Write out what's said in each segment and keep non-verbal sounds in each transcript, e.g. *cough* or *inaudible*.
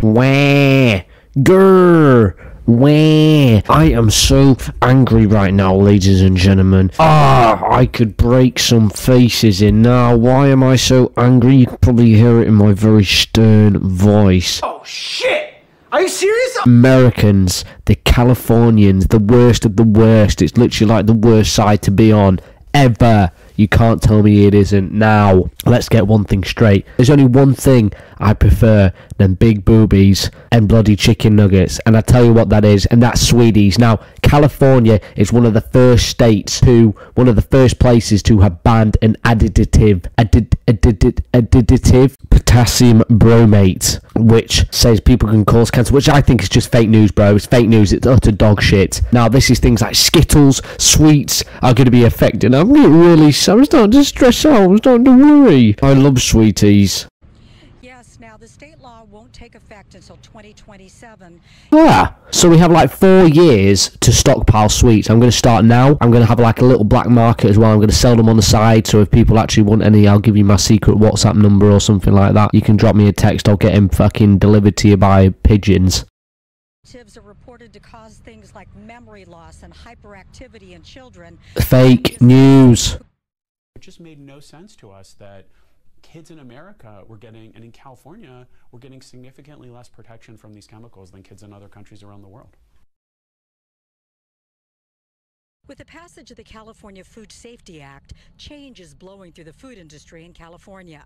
Grr. Wah. Grr. Wah. I am so angry right now, ladies and gentlemen. Ah, I could break some faces in now. Why am I so angry? You can probably hear it in my very stern voice. Oh shit! Are you serious? Americans, the Californians, the worst of the worst. It's literally like the worst side to be on ever. You can't tell me it isn't. Now, let's get one thing straight. There's only one thing I prefer than big boobies and bloody chicken nuggets, and I tell you what that is, and that's Sweeties. Now, California is one of the first states to, one of the first places to have banned an additive, addit, addit, additive potassium bromate, which says people can cause cancer, which I think is just fake news, bro. It's fake news. It's utter dog shit. Now, this is things like Skittles, sweets are going to be affected. I'm getting really, I'm starting to stress out. I'm starting to worry. I love sweeties. Yes, now the state law won't take effect until 2027. Ah, so we have like four years to stockpile sweets. I'm going to start now. I'm going to have like a little black market as well. I'm going to sell them on the side. So if people actually want any, I'll give you my secret WhatsApp number or something like that. You can drop me a text. I'll get them fucking delivered to you by pigeons. Are reported to cause things like memory loss and hyperactivity in children. Fake news. Just made no sense to us that kids in America were getting, and in California, were getting significantly less protection from these chemicals than kids in other countries around the world. With the passage of the California Food Safety Act, change is blowing through the food industry in California.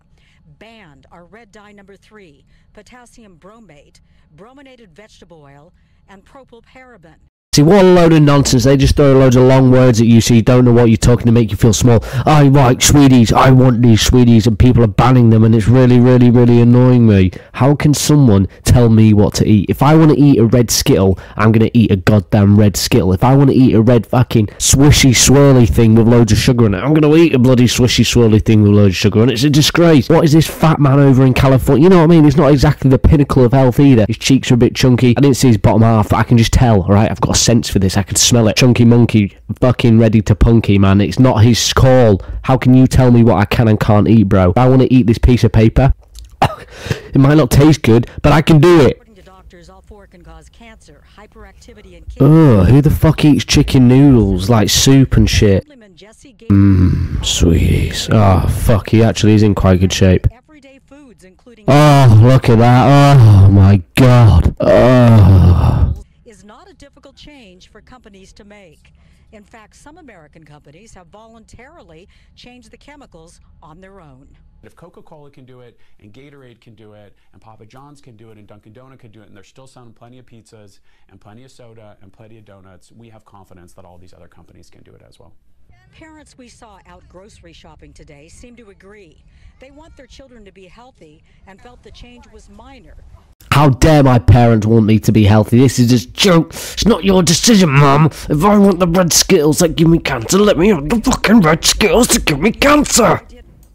Banned are red dye number three, potassium bromate, brominated vegetable oil, and propylparaben. See, what a load of nonsense. They just throw loads of long words at you so you don't know what you're talking to make you feel small. I like sweeties. I want these sweeties, and people are banning them, and it's really, really, really annoying me. How can someone tell me what to eat? If I want to eat a red Skittle, I'm going to eat a goddamn red Skittle. If I want to eat a red fucking swishy swirly thing with loads of sugar in it, I'm going to eat a bloody swishy swirly thing with loads of sugar in it. It's a disgrace. What is this fat man over in California? You know what I mean? It's not exactly the pinnacle of health either. His cheeks are a bit chunky. I didn't see his bottom half, but I can just tell, alright? I've got a sense for this. I can smell it. Chunky monkey, fucking ready to punky, man. It's not his call. How can you tell me what I can and can't eat, bro? I want to eat this piece of paper. *coughs* it might not taste good, but I can do it. According to doctors, all four can cause cancer, hyperactivity, who the fuck eats chicken noodles like soup and shit? Mmm, sweeties. Oh, ah, fuck, he actually is in quite good shape. everyday foods, including Oh, look at that. Oh, my God. Oh. is not a difficult change for companies to make. In fact, some American companies have voluntarily changed the chemicals on their own. If Coca Cola can do it, and Gatorade can do it, and Papa John's can do it, and Dunkin' Donut can do it, and they're still selling plenty of pizzas, and plenty of soda, and plenty of donuts, we have confidence that all these other companies can do it as well. Parents we saw out grocery shopping today seem to agree. They want their children to be healthy and felt the change was minor. How dare my parents want me to be healthy? This is just joke. It's not your decision, Mum. If I want the red Skittles that give me cancer, let me have the fucking red Skittles to give me cancer.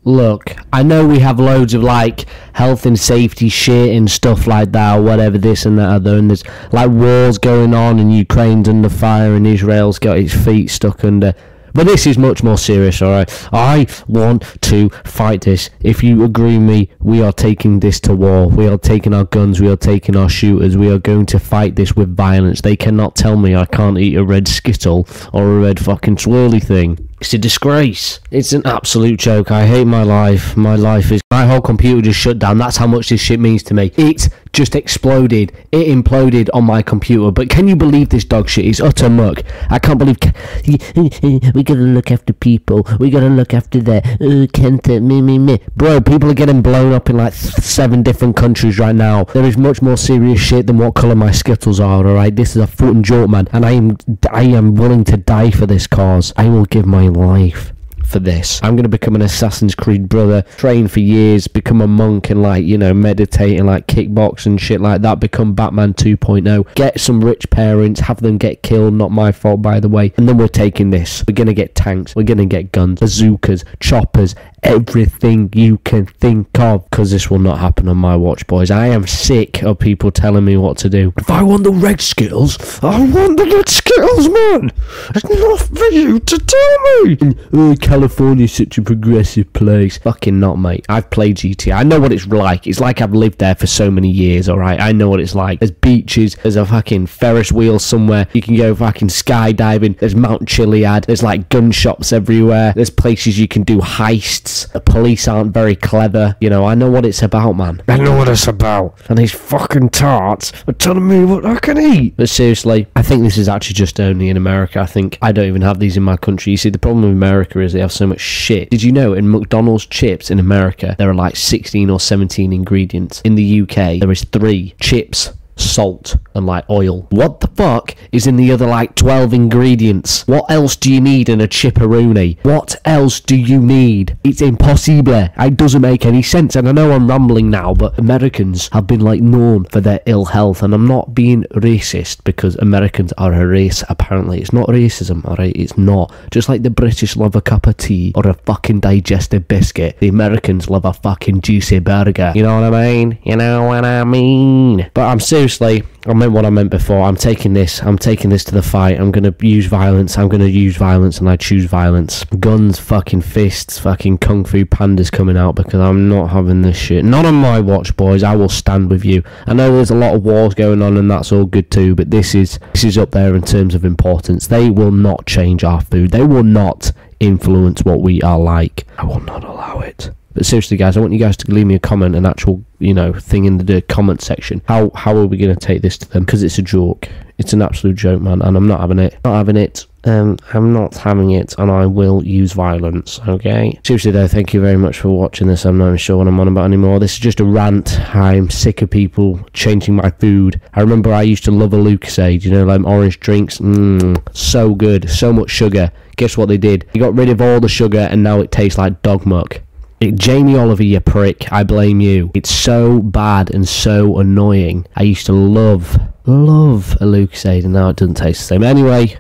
Look, I know we have loads of like health and safety shit and stuff like that, or whatever, this and that other, and there's like wars going on, and Ukraine's under fire, and Israel's got its feet stuck under. But this is much more serious, alright? I want to fight this. If you agree with me, we are taking this to war. We are taking our guns, we are taking our shooters, we are going to fight this with violence. They cannot tell me I can't eat a red skittle or a red fucking swirly thing. It's a disgrace. It's an absolute joke. I hate my life. My life is. My whole computer just shut down. That's how much this shit means to me. It just exploded. It imploded on my computer. But can you believe this dog shit is utter muck? I can't believe. *laughs* We gotta look after people. We gotta look after their. Uh, Kenta, me, me, me. Bro, people are getting blown up in like seven different countries right now. There is much more serious shit than what colour my Skittles are, alright? This is a foot and jolt, man. And I am. I am willing to die for this cause. I will give my life for this. I'm gonna become an Assassin's Creed brother, train for years, become a monk and like, you know, meditate and like kickbox and shit like that, become Batman 2.0, get some rich parents, have them get killed, not my fault by the way, and then we're taking this. We're gonna get tanks, we're gonna get guns, bazookas, choppers, everything you can think of. Because this will not happen on my watch, boys. I am sick of people telling me what to do. If I want the red skills, I want the red skills, man. It's not for you to tell me. And, oh, California's such a progressive place. Fucking not, mate. I've played GTA. I know what it's like. It's like I've lived there for so many years, alright? I know what it's like. There's beaches, there's a fucking Ferris wheel somewhere. You can go fucking skydiving. There's Mount Chiliad. There's like gun shops everywhere. There's places you can do heists. The police aren't very clever. You know, I know what it's about, man. I know what it's about. And these fucking tarts are telling me what I can eat. But seriously, I think this is actually just only in America. I think I don't even have these in my country. You see, the problem with America is they have so much shit. Did you know in McDonald's chips in America there are like 16 or 17 ingredients? In the UK there is three chips salt and like oil. What the fuck is in the other like 12 ingredients? What else do you need in a chipperoni? What else do you need? It's impossible. It doesn't make any sense. And I know I'm rambling now, but Americans have been like known for their ill health. And I'm not being racist because Americans are a race, apparently. It's not racism, alright? It's not. Just like the British love a cup of tea or a fucking digestive biscuit, the Americans love a fucking juicy burger. You know what I mean? You know what I mean? But I'm serious seriously, I meant what I meant before. I'm taking this. I'm taking this to the fight. I'm gonna use violence. I'm gonna use violence, and I choose violence. Guns, fucking fists, fucking kung fu pandas coming out because I'm not having this shit. Not on my watch, boys. I will stand with you. I know there's a lot of wars going on, and that's all good too. But this is this is up there in terms of importance. They will not change our food. They will not influence what we are like. I will not allow it. But seriously, guys, I want you guys to leave me a comment, an actual, you know, thing in the comment section. How how are we going to take this to them? Because it's a joke. It's an absolute joke, man, and I'm not having it. Not having it. Um, I'm not having it, and I will use violence. Okay. Seriously, though, thank you very much for watching this. I'm not even sure what I'm on about anymore. This is just a rant. I'm sick of people changing my food. I remember I used to love a Lucozade. You know, like orange drinks. Mmm, so good, so much sugar. Guess what they did? They got rid of all the sugar, and now it tastes like dog muck. Jamie Oliver, you prick, I blame you. It's so bad and so annoying. I used to love, love a Lucozade, and now it doesn't taste the same. Anyway,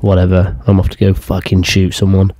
whatever. I'm off to go fucking shoot someone.